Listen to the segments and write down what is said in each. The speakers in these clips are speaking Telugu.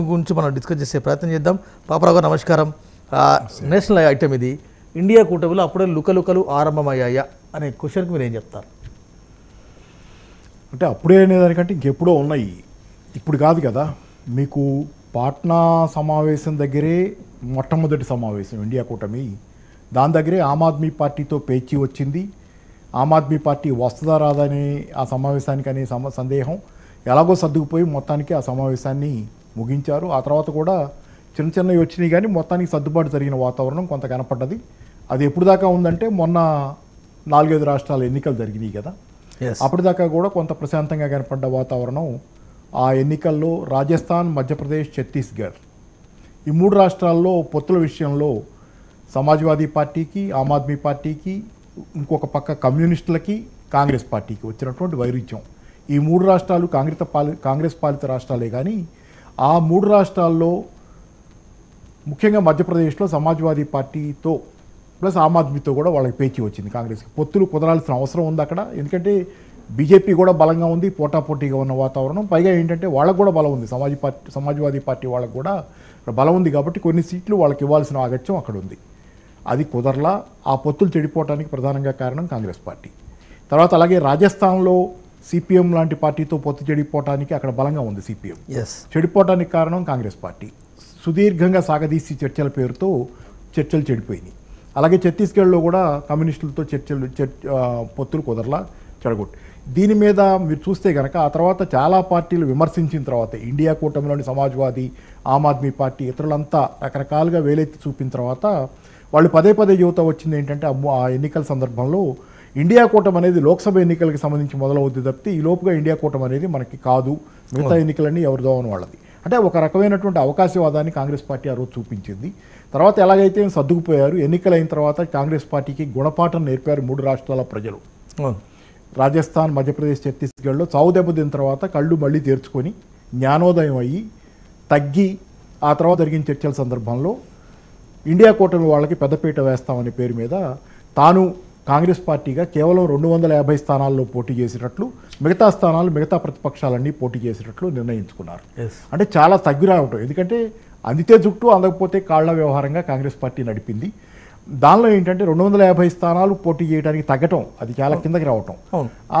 గురించి మనం డిస్కస్ చేసే ప్రయత్నం చేద్దాం. పాపరావు గారు నమస్కారం. నేషనల్ ఐటమ్ ఇది. ఇండియా కూటమిలో అప్పుడే లుకలుకలు ఆరంభమయ్యాయా అనే క్వశ్చన్కి మీరు ఏం చెప్తారు? అంటే అప్పుడే అనేదానికంటే ఇంకెప్పుడో ఉన్నాయి. ఇప్పుడు కాదు కదా. మీకు పాట్నా సమావేశం దగ్గరే మొట్టమొదటి సమావేశం ఇండియా కూటమి. దాని దగ్గరే ఆమ్ ఆద్మీ పార్టీతో పేచీ వచ్చింది. ఆమ్ ఆద్మీ పార్టీ వస్తుందా రాదా అనే ఆ సమావేశానికి అనే సందేహం. ఎలాగో సర్దుకుపోయి మొత్తానికి ఆ సమావేశాన్ని ముగించారు. ఆ తర్వాత కూడా చిన్న చిన్నవి వచ్చినాయి కానీ మొత్తానికి సర్దుబాటు జరిగిన వాతావరణం కొంత కనపడ్డది. అది ఎప్పుడు దాకా ఉందంటే మొన్న నాలుగైదు రాష్ట్రాల ఎన్నికలు జరిగినాయి కదా. అప్పటిదాకా కూడా కొంత ప్రశాంతంగా కనపడ్డ వాతావరణం ఆ ఎన్నికల్లో రాజస్థాన్ మధ్యప్రదేశ్ ఛత్తీస్గఢ్ ఈ మూడు రాష్ట్రాల్లో పొత్తుల విషయంలో సమాజ్వాదీ పార్టీకి ఆమ్ ఆద్మీ పార్టీకి ఇంకొక పక్క కమ్యూనిస్టులకి కాంగ్రెస్ పార్టీకి వచ్చినటువంటి వైరుధ్యం. ఈ మూడు రాష్ట్రాలు కాంగ్రెస్ పాలి కాంగ్రెస్ పాలిత రాష్ట్రాలే కానీ ఆ మూడు రాష్ట్రాల్లో ముఖ్యంగా మధ్యప్రదేశ్లో సమాజ్వాదీ పార్టీతో ప్లస్ ఆమ్ ఆద్మీతో కూడా వాళ్ళకి పేచి వచ్చింది కాంగ్రెస్కి. పొత్తులు కుదరాల్సిన అవసరం ఉంది అక్కడ. ఎందుకంటే బీజేపీ కూడా బలంగా ఉంది పోటాపోటీగా ఉన్న వాతావరణం. పైగా ఏంటంటే వాళ్ళకు కూడా బలం ఉంది. సమాజ్ పార్టీ సమాజ్వాదీ పార్టీ వాళ్ళకు కూడా బలం ఉంది కాబట్టి కొన్ని సీట్లు వాళ్ళకి ఇవ్వాల్సిన ఆగత్యం అక్కడ ఉంది. అది కుదరలా ఆ పొత్తులు చెడిపోవడానికి ప్రధానంగా కారణం కాంగ్రెస్ పార్టీ. తర్వాత అలాగే రాజస్థాన్లో సిపిఎం లాంటి పార్టీతో పొత్తు చెడిపోవడానికి అక్కడ బలంగా ఉంది సిపిఎం ఎస్ చెడిపోవడానికి కారణం కాంగ్రెస్ పార్టీ. సుదీర్ఘంగా సాగదీసి చర్చల పేరుతో చర్చలు చెడిపోయినాయి. అలాగే ఛత్తీస్గఢ్లో కూడా కమ్యూనిస్టులతో చర్చలు పొత్తులు కుదరలా చెడగొట్టు. దీని మీద మీరు చూస్తే కనుక ఆ తర్వాత చాలా పార్టీలు విమర్శించిన తర్వాత ఇండియా కూటమిలోని సమాజ్వాదీ ఆమ్ ఆద్మీ పార్టీ ఇతరులంతా రకరకాలుగా వేలెత్తి చూపిన తర్వాత వాళ్ళు పదే పదే యువత వచ్చింది ఏంటంటే అమ్మో ఆ ఎన్నికల సందర్భంలో ఇండియా కూటమి అనేది లోక్సభ ఎన్నికలకు సంబంధించి మొదలవుద్ది తప్పితే ఈ లోపుగా ఇండియా కూటమి అనేది మనకి కాదు. మిగతా ఎన్నికలన్నీ ఎవరిదో అని వాళ్ళది. అంటే ఒక రకమైనటువంటి అవకాశవాదాన్ని కాంగ్రెస్ పార్టీ ఆ రోజు చూపించింది. తర్వాత ఎలాగైతే సర్దుకుపోయారు ఎన్నికలైన తర్వాత కాంగ్రెస్ పార్టీకి గుణపాఠం నేర్పారు మూడు రాష్ట్రాల ప్రజలు. రాజస్థాన్ మధ్యప్రదేశ్ ఛత్తీస్గఢ్లో చావు దెబ్బతిన్న తర్వాత కళ్ళు మళ్ళీ తెరుచుకొని జ్ఞానోదయం అయ్యి తగ్గి ఆ తర్వాత జరిగిన చర్చల సందర్భంలో ఇండియా కూటమి వాళ్ళకి పెద్దపీట వేస్తామనే పేరు మీద తాను కాంగ్రెస్ పార్టీగా కేవలం రెండు వందల యాభై స్థానాల్లో పోటీ చేసేటట్లు మిగతా స్థానాలు మిగతా ప్రతిపక్షాలన్నీ పోటీ చేసేటట్లు నిర్ణయించుకున్నారు. అంటే చాలా తగ్గి రావటం ఎందుకంటే అందితే జుట్టు అందకపోతే కాళ్ళ వ్యవహారంగా కాంగ్రెస్ పార్టీ నడిపింది. దానిలో ఏంటంటే రెండు వందల యాభై స్థానాలు పోటీ చేయడానికి తగ్గటం అది చాలా కిందకి రావటం.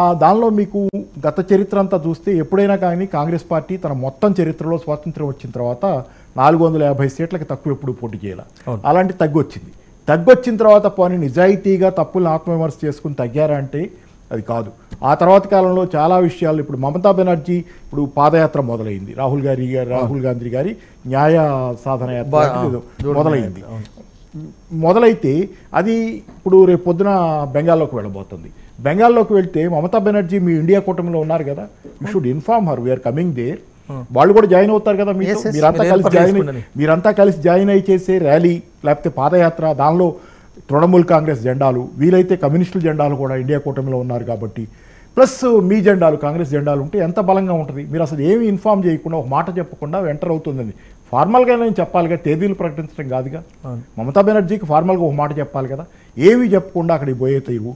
ఆ దానిలో మీకు గత చరిత్ర అంతా చూస్తే ఎప్పుడైనా కానీ కాంగ్రెస్ పార్టీ తన మొత్తం చరిత్రలో స్వాతంత్రం వచ్చిన తర్వాత నాలుగు వందల యాభై సీట్లకి తక్కువ ఎప్పుడు పోటీ చేయాలి. అలాంటి తగ్గొచ్చింది తగ్గొచ్చిన తర్వాత పోనీ నిజాయితీగా తప్పులను ఆత్మవిమర్శ చేసుకుని తగ్గారా అంటే అది కాదు. ఆ తర్వాత కాలంలో చాలా విషయాలు ఇప్పుడు మమతా బెనర్జీ ఇప్పుడు పాదయాత్ర మొదలైంది. రాహుల్ గారి గారి రాహుల్ గాంధీ గారి న్యాయ సాధన యాత్ర మొదలైంది. మొదలైతే అది ఇప్పుడు రేపు పొద్దున బెంగాల్లోకి వెళ్ళబోతుంది. బెంగాల్లోకి వెళ్తే మమతా బెనర్జీ మీ ఇండియా కూటమిలో ఉన్నారు కదా. You should inform her we're coming there వాళ్ళు కూడా జాయిన్ అవుతారు కదా yes, మీరంతా మీరు కలిసి జాయిన్. మీరంతా కలిసి జాయిన్ అయి చేసే ర్యాలీ లేకపోతే పాదయాత్ర దానిలో తృణమూల్ కాంగ్రెస్ జెండాలు వీలైతే కమ్యూనిస్టుల జెండాలు కూడా ఇండియా కూటమిలో ఉన్నారు కాబట్టి. ప్లస్ మీ జెండాలు కాంగ్రెస్ జెండాలు ఉంటే ఎంత బలంగా ఉంటుంది? మీరు అసలు ఏమి ఇన్ఫార్మ్ చేయకుండా ఒక మాట చెప్పకుండా ఎంటర్ అవుతుందని ఫార్మల్గా నేను చెప్పాలిగా తేదీలు ప్రకటించడం కాదుగా. మమతా బెనర్జీకి ఫార్మల్గా ఒక మాట చెప్పాలి కదా. ఏమీ చెప్పకుండా అక్కడికి పోయే తీరు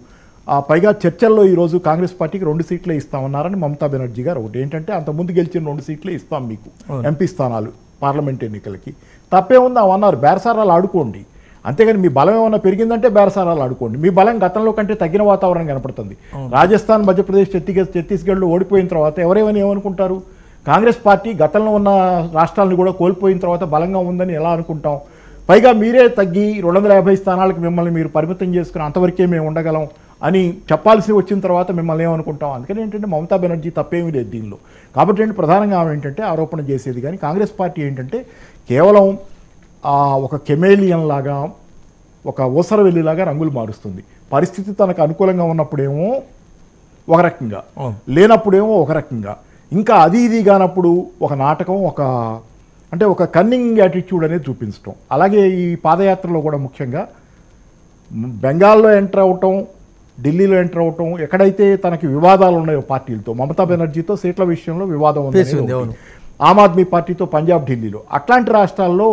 ఆ పైగా చర్చల్లో ఈరోజు కాంగ్రెస్ పార్టీకి రెండు సీట్లే ఇస్తామన్నారని మమతా బెనర్జీ గారు ఒకటి. ఏంటంటే అంతకుముందు గెలిచిన రెండు సీట్లే ఇస్తాం మీకు ఎంపీ స్థానాలు పార్లమెంట్ ఎన్నికలకి. తప్పే ఉంది అన్నారు బేరసారాలు ఆడుకోండి. అంతేగాని మీ బలం ఏమైనా పెరిగిందంటే బేరసారాలు ఆడుకోండి. మీ బలం గతంలో కంటే తగ్గిన వాతావరణం కనపడుతుంది. రాజస్థాన్ మధ్యప్రదేశ్ ఛత్తీస్గఢ్ ఛత్తీస్గఢ్లో ఓడిపోయిన తర్వాత ఎవరేమని ఏమనుకుంటారు? కాంగ్రెస్ పార్టీ గతంలో ఉన్న రాష్ట్రాలను కూడా కోల్పోయిన తర్వాత బలంగా ఉందని ఎలా అనుకుంటాం? పైగా మీరే తగ్గి రెండు వందల యాభై స్థానాలకు మిమ్మల్ని మీరు పరిమితం చేసుకుని అంతవరకే మేము ఉండగలం. అని చెప్పాల్సి వచ్చిన తర్వాత మిమ్మల్ని ఏమనుకుంటాం? అందుకని ఏంటంటే మమతా బెనర్జీ తప్పేమీ లేదు దీనిలో. కాబట్టి ఏంటి? ప్రధానంగా ఆమె ఏంటంటే ఆరోపణ చేసేది కానీ కాంగ్రెస్ పార్టీ ఏంటంటే కేవలం ఒక కెమేలియన్ లాగా ఒక ఊసరవెల్లిలాగా రంగులు మారుస్తుంది. పరిస్థితి తనకు అనుకూలంగా ఉన్నప్పుడేమో ఒక రకంగా. లేనప్పుడేమో ఒక రకంగా. ఇంకా అది ఇది కానప్పుడు ఒక నాటకం ఒక అంటే ఒక కన్నింగ్ యాటిట్యూడ్ అనేది చూపించడం అలాగే ఈ పాదయాత్రలో కూడా ముఖ్యంగా బెంగాల్లో ఎంటర్ అవటం ఢిల్లీలో ఎంటర్ అవటం ఎక్కడైతే తనకి వివాదాలు ఉన్నాయో పార్టీలతో మమతా బెనర్జీతో సీట్ల విషయంలో వివాదం ఉంది. ఆమ్ ఆద్మీ పార్టీతో పంజాబ్ ఢిల్లీలో. అట్లాంటి రాష్ట్రాల్లో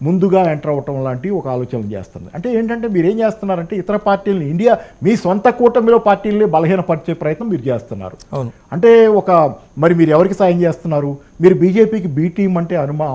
ముందుగా ఎంటర్ అవటం లాంటి ఒక ఆలోచన చేస్తుంది. అంటే ఏంటంటే మీరు ఏం చేస్తున్నారంటే ఇతర పార్టీలను ఇండియా మీ సొంత కూటమిలో పార్టీల్ని బలహీనపరిచే ప్రయత్నం మీరు చేస్తున్నారు. అంటే ఒక మరి మీరు ఎవరికి సాయం చేస్తున్నారు? మీరు బీజేపీకి బీ టీం అంటే అనుమా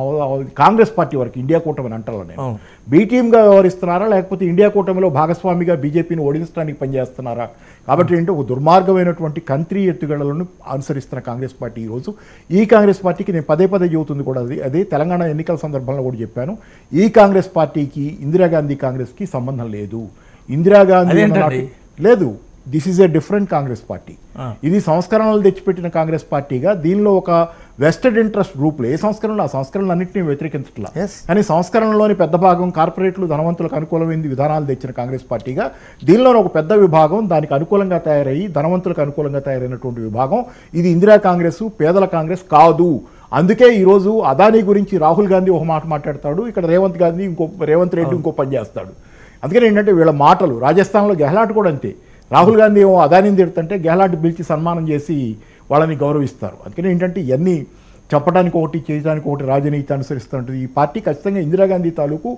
కాంగ్రెస్ పార్టీ వరకు ఇండియా కూటమిని అంటాను నేను. అవును. బీ టీమ్గా వ్యవహరిస్తున్నారా లేకపోతే ఇండియా కూటమిలో భాగస్వామిగా బీజేపీని ఓడించడానికి పనిచేస్తున్నారా? కాబట్టి ఏంటో ఒక దుర్మార్గమైనటువంటి కంత్రి ఎత్తుగడలను అనుసరిస్తున్న కాంగ్రెస్ పార్టీ ఈరోజు. ఈ కాంగ్రెస్ పార్టీకి నేను పదే పదే చెబుతుంది కూడా అది. అదే తెలంగాణ ఎన్నికల సందర్భంలో కూడా చెప్పాను. ఈ కాంగ్రెస్ పార్టీకి ఇందిరాగాంధీ కాంగ్రెస్కి సంబంధం లేదు. ఇందిరాగాంధీ లేదు. This is a different Congress party. ఇది సంస్కరణలు తెచ్చిపెట్టిన కాంగ్రెస్ పార్టీగా దీనిలో ఒక వెస్టెడ్ ఇంట్రెస్ట్ గ్రూపులు ఏ సంస్కరణలు? ఆ సంస్కరణలు అన్నింటినీ వ్యతిరేకించట్లా. కానీ సంస్కరణలోని పెద్ద భాగం కార్పొరేట్లు ధనవంతులకు అనుకూలమైంది విధానాలు తెచ్చిన కాంగ్రెస్ పార్టీగా దీనిలో ఒక పెద్ద విభాగం దానికి అనుకూలంగా తయారయ్యి ధనవంతులకు అనుకూలంగా తయారైనటువంటి విభాగం ఇది ఇందిరా కాంగ్రెస్ పేదల కాంగ్రెస్ కాదు. అందుకే ఈరోజు అదానీ గురించి రాహుల్ గాంధీ ఒక మాట మాట్లాడతాడు ఇక్కడ రేవంత్ గాంధీ ఇంకో రేవంత్ రెడ్డి ఇంకో పని చేస్తాడు. అందుకని ఏంటంటే వీళ్ళ మాటలు రాజస్థాన్లో గెహ్లాట్ కూడా అంతే. రాహుల్ గాంధీ ఏమో అదానీని తిడుతుంటే గెహ్లాట్ పిలిచి సన్మానం చేసి వాళ్ళని గౌరవిస్తారు. అందుకని ఏంటంటే ఇవన్నీ చెప్పడానికి ఒకటి చేయడానికి ఒకటి రాజనీతి అనుసరిస్తుంటుంది. ఈ పార్టీ ఖచ్చితంగా ఇందిరాగాంధీ తాలూకు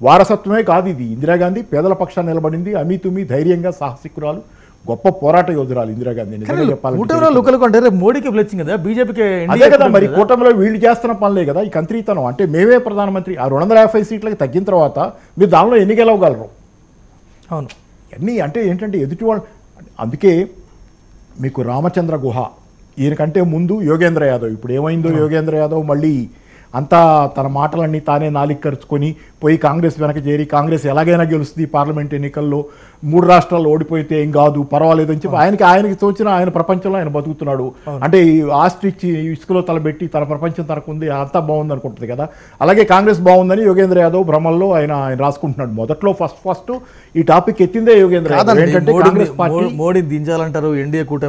వారసత్వమే కాదు ఇది. ఇందిరాగాంధీ పేదల పక్షాన్ని నిలబడింది. అమీతుమి ధైర్యంగా సాహసికురాలు గొప్ప పోరాట యోధురాలు ఇందిరాగాంధీ. నిజంగా చెప్పాలంటే కూటమిలో లుకలకు అంటే మోడీకి బ్లెచ్చింగ్ కదా? బీజేపీకి అదే కదా మరి కూటమిలో వీళ్ళు చేస్తున్న పనులే కదా? ఈ కంత్రీతనం. అంటే మేమే ప్రధానమంత్రి. ఆ రెండు వందల యాభై సీట్లకి తగ్గిన తర్వాత మీరు దానిలో ఎన్ని గెలవగలరు? అవును. అన్నీ అంటే ఏంటంటే ఎదుటి వాళ్ళు అందుకే మీకు రామచంద్ర గుహ ఈయనకంటే ముందు యోగేంద్ర యాదవ్. ఇప్పుడు ఏమైందో యోగేంద్ర యాదవ్ మళ్ళీ అంతా తన మాటలన్నీ తానే నాలిక్కరుచుకొని పోయి కాంగ్రెస్ వెనక చేరి కాంగ్రెస్ ఎలాగైనా గెలుస్తుంది పార్లమెంట్ ఎన్నికల్లో. మూడు రాష్ట్రాల్లో ఓడిపోతే ఏం కాదు పర్వాలేదని చెప్పి ఆయనకి ఆయనకి తోచిన ఆయన ప్రపంచంలో ఆయన బతుకుతున్నాడు. అంటే ఈ ఆస్ట్రిచ్ ఇసుకలో తలబెట్టి తన ప్రపంచం తనకుంది అంతా బాగుంది అనుకుంటుంది కదా. అలాగే కాంగ్రెస్ బాగుందని యోగేంద్ర యాదవ్ భ్రమల్లో ఆయన ఆయన రాసుకుంటున్నాడు. మొదట్లో ఫస్ట్ ఫస్ట్ ఈ టాపిక్ ఎత్తిందే యోగేంద్ర యాదవ్. కాదండి ఏంటంటే మోడీని కాంగ్రెస్ పార్టీ మో- మోడీని దించాలంటారు ఎన్డీఏ కూటమి